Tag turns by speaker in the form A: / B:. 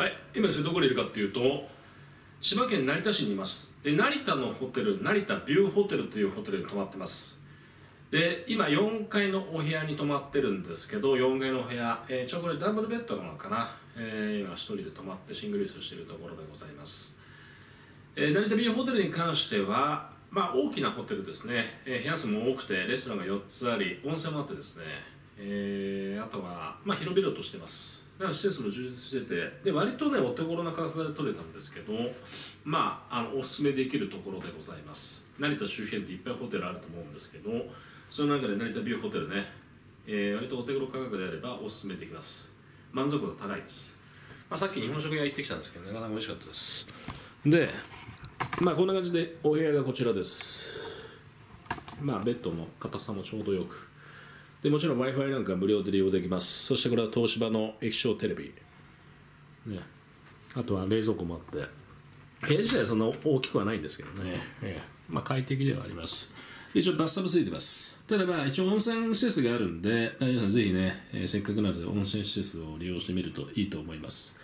A: はい。今ですねどこにいるかっていうと千葉県成田市にいます。で成田のホテル成田ビューホテルというホテルに泊まってます。で今4階のお部屋に泊まってるんですけど4階のお部屋、えー、ちょうどこれダブルベッドなのかな、えー、今1人で泊まってシングルースしているところでございます、えー、成田ビューホテルに関してはまあ大きなホテルですね、えー部屋数も多くてレストランが4つあり温泉もあってですね、えーあとはまあ広々としてます。だから施設も充実しててで割とねお手頃な価格で取れたんですけどまああのおすすめできるところでございます。成田周辺っていっぱいホテルあると思うんですけどその中で成田ビューホテルね、えー割とお手頃価格であればおすすめできます。満足度高いです、まあ、さっき日本食屋行ってきたんですけどなかなか美味しかったです。でまあこんな感じでお部屋がこちらです。まあベッドも硬さもちょうどよく。でもちろん w i f i なんか無料で利用できます。そしてこれは東芝の液晶テレビ、ね、あとは冷蔵庫もあって。部屋自体はそんな大きくはないんですけどね、ええ。まあ快適ではあります。一応バスタブついてます。ただまあ一応温泉施設があるんで皆さんぜひね、えーせっかくなので温泉施設を利用してみるといいと思います。